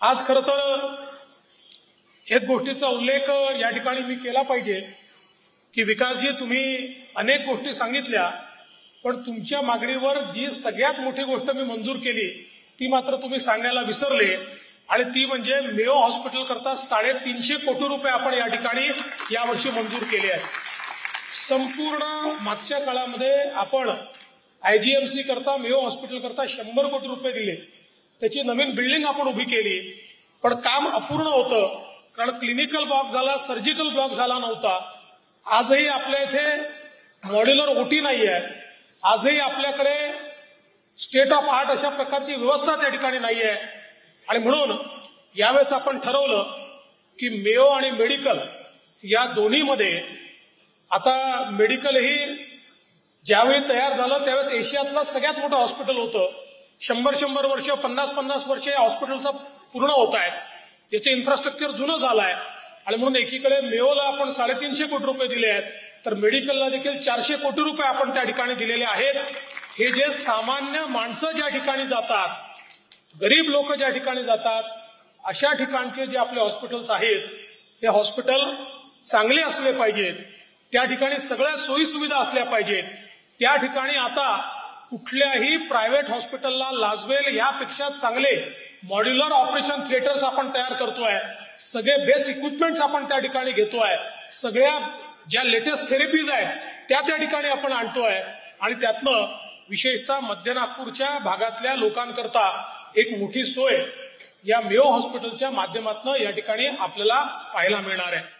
आज खरं तर एक गोष्टीचा उल्लेख या ठिकाणी मी केला पाहिजे की विकासजी तुम्ही अनेक गोष्टी सांगितल्या पण तुमच्या मागणीवर जी सगळ्यात मोठी गोष्ट मी मंजूर केली ती मात्र तुम्ही सांगायला विसरले. आणि ती म्हणजे मेयो हॉस्पिटल करता साडेतीनशे कोटी रुपये आपण या ठिकाणी यावर्षी मंजूर केले आहेत. संपूर्ण मागच्या काळामध्ये आपण आयजीएमसी करता मेयो हॉस्पिटल करता शंभर कोटी रुपये दिले. त्याची नवीन बिल्डिंग आपण उभी केली. पण काम अपूर्ण होतं. कारण क्लिनिकल ब्लॉक झाला सर्जिकल ब्लॉक झाला नव्हता. आजही आपल्या इथे मॉड्युलर ओटी नाही आहे आजही आपल्याकडे स्टेट ऑफ आर्ट अशा प्रकारची व्यवस्था त्या ठिकाणी नाही आहे आणि म्हणून यावेळेस आपण ठरवलं की मेयो आणि मेडिकल या दोन्हीमध्ये आता मेडिकलही ज्यावेळी तयार झालं त्यावेळेस एशियातलं सगळ्यात मोठं हॉस्पिटल होतं. शंभर शंभर वर्ष पन्नास पन्नास वर्ष या हॉस्पिटलचं पूर्ण होत आहे. त्याचे इन्फ्रास्ट्रक्चर जुनं झालं आहे आणि म्हणून एकीकडे मेओला आपण साडेतीनशे कोटी रुपये दिले आहेत. तर मेडिकलला देखील चारशे कोटी रुपये आपण त्या ठिकाणी दिलेले आहेत. हे जे सामान्य माणसं ज्या ठिकाणी जातात गरीब लोक ज्या ठिकाणी जातात अशा ठिकाणचे जे आपले हॉस्पिटल्स आहेत हे हॉस्पिटल चांगले असले पाहिजेत. त्या ठिकाणी सगळ्या सोयी सुविधा असल्या पाहिजेत. त्या ठिकाणी आता कुठल्याही प्रायव्हेट हॉस्पिटलला लाजवेल यापेक्षा चांगले मॉड्युलर ऑपरेशन थिएटर्स आपण तयार करतोय. सगळे बेस्ट इक्विपमेंट्स आपण त्या ठिकाणी घेतोय. सगळ्या ज्या लेटेस्ट थेरपीज आहेत त्या त्या ठिकाणी आपण आणतोय. आणि त्यातनं विशेषतः मध्य नागपूरच्या भागातल्या लोकांकरता एक मोठी सोय या मेयो हॉस्पिटलच्या माध्यमातून या ठिकाणी आपल्याला पाहायला मिळणार आहे.